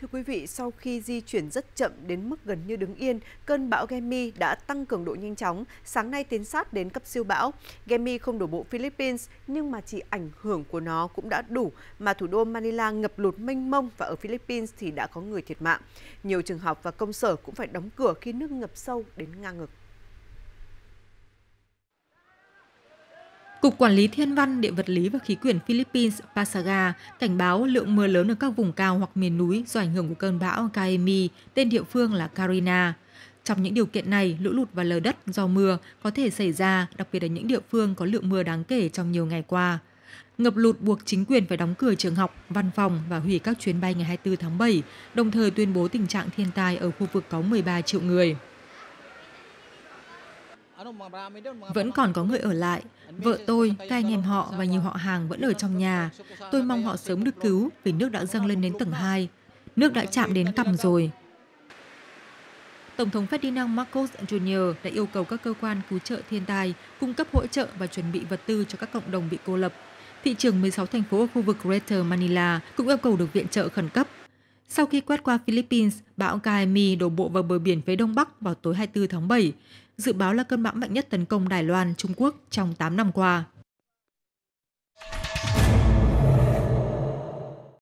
Thưa quý vị, sau khi di chuyển rất chậm đến mức gần như đứng yên, cơn bão Gemi đã tăng cường độ nhanh chóng, sáng nay tiến sát đến cấp siêu bão. Gemi không đổ bộ Philippines, nhưng mà chỉ ảnh hưởng của nó cũng đã đủ mà thủ đô Manila ngập lụt mênh mông và ở Philippines thì đã có người thiệt mạng. Nhiều trường học và công sở cũng phải đóng cửa khi nước ngập sâu đến ngang ngực. Cục Quản lý Thiên văn, Địa vật lý và Khí quyển Philippines Pasaga cảnh báo lượng mưa lớn ở các vùng cao hoặc miền núi do ảnh hưởng của cơn bão Kaemi, tên địa phương là Karina. Trong những điều kiện này, lũ lụt và lở đất do mưa có thể xảy ra, đặc biệt ở những địa phương có lượng mưa đáng kể trong nhiều ngày qua. Ngập lụt buộc chính quyền phải đóng cửa trường học, văn phòng và hủy các chuyến bay ngày 24 tháng 7, đồng thời tuyên bố tình trạng thiên tai ở khu vực có 13 triệu người. Vẫn còn có người ở lại. Vợ tôi, các anh em họ và nhiều họ hàng vẫn ở trong nhà. Tôi mong họ sớm được cứu vì nước đã dâng lên đến tầng 2. Nước đã chạm đến cằm rồi. Tổng thống Ferdinand Marcos Jr. đã yêu cầu các cơ quan cứu trợ thiên tai cung cấp hỗ trợ và chuẩn bị vật tư cho các cộng đồng bị cô lập. Thị trường 16 thành phố ở khu vực Greater Manila cũng yêu cầu được viện trợ khẩn cấp. Sau khi quét qua Philippines, bão Kaemi đổ bộ vào bờ biển phía đông bắc vào tối 24 tháng 7 dự báo là cơn bão mạnh nhất tấn công Đài Loan, Trung Quốc trong 8 năm qua.